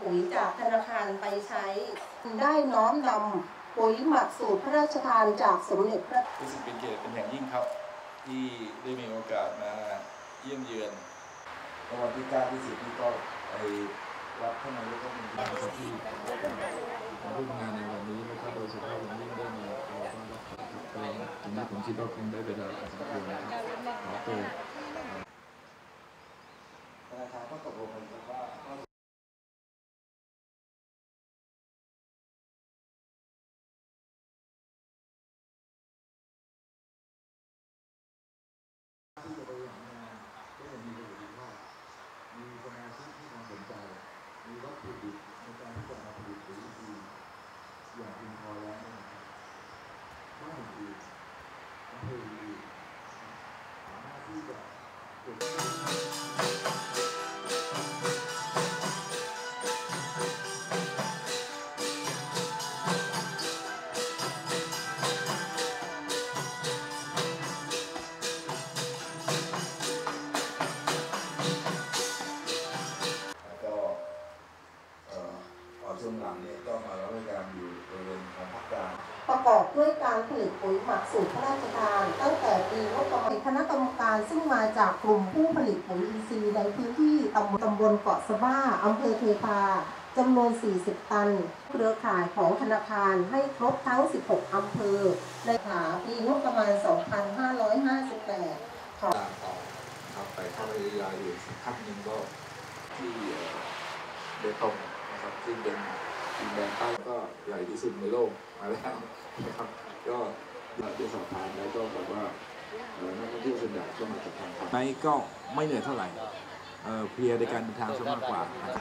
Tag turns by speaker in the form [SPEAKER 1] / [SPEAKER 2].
[SPEAKER 1] หุ่ยจากธนาคารไปใช้ ได้น้อมนำปุ๋ยหมักสูตรพระราชทานจากสมเด็จพระ
[SPEAKER 2] รู้สึกเป็นเกียรติเป็นอย่างยิ่งครับ ที่ได้มีโอกาสมาเยี่ยมเยือน
[SPEAKER 3] วันที่เก้าที่สิบนี่ก็ไปรับท่านนายกรัฐมนตรีที่มาร่วมงานในวันนี้นะครับโดยเฉพาะอย่างยิ่งได้มาขอต้อนรับครับตรงนี้ผมคิดว่าคงได้เวลาพอสมควรนะครับขอตัว
[SPEAKER 4] ช่วงหลังเนี่ยก็มารับราชการอยู่บริเวณของภาคกลาง
[SPEAKER 1] ประกอบด้วยการผลิตปุ๋ยหมักสูตรพระราชทาน ตั้งแต่ปีงบประมาณคณะกรรมการซึ่งมาจากกลุ่มผู้ผลิตปุ๋ยอินทรีย์ในพื้นที่ตำบลตำบลเกาะสะบ้าอำเภอเทพาจำนวน 40 ตัน เครือข่ายของธนาคารให้ครบทั้ง 16 อำเภอ ในขาปีงบประมาณ 2558
[SPEAKER 4] ตามต่อนะครับไปเข้าไปยายอยู่สักพักหนึ่งก็ที่เอ่อเบตงนะครับ ซึ่งเป็นดินแดนใต้ก็ใหญ่ที่สุดในโลกมาแล้วนะครับก็ได้สอบถามแล้วก็บอกว่าเออนักท่องเที่ยวส่วนใหญ่ก็มาจากทางภาค
[SPEAKER 3] ไม่ก็ไม่เหนื่อยเท่าไหร่เอ่อเพลียในการเดินทางซะมากกว่านะครับ